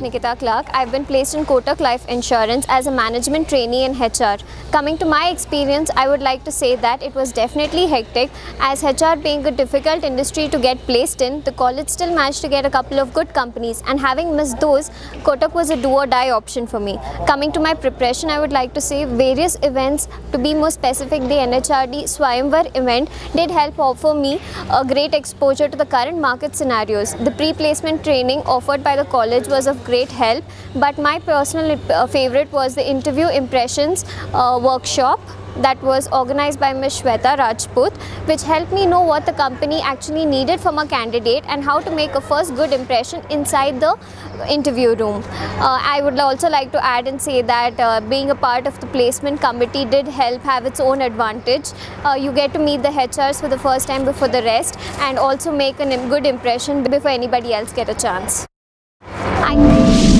Nikita Clark. I've been placed in Kotak Life Insurance as a management trainee in HR. Coming to my experience, I would like to say that it was definitely hectic as HR being a difficult industry to get placed in, the college still managed to get a couple of good companies and having missed those, Kotak was a do or die option for me. Coming to my preparation, I would like to say various events, to be more specific, the NHRD Swayamvar event did help offer me a great exposure to the current market scenarios. The pre-placement training offered by the college was of great help, but my personal uh, favorite was the interview impressions uh, workshop that was organized by Ms. Shweta Rajput, which helped me know what the company actually needed from a candidate and how to make a first good impression inside the interview room. Uh, I would also like to add and say that uh, being a part of the placement committee did help have its own advantage. Uh, you get to meet the HRs for the first time before the rest and also make a good impression before anybody else get a chance. You.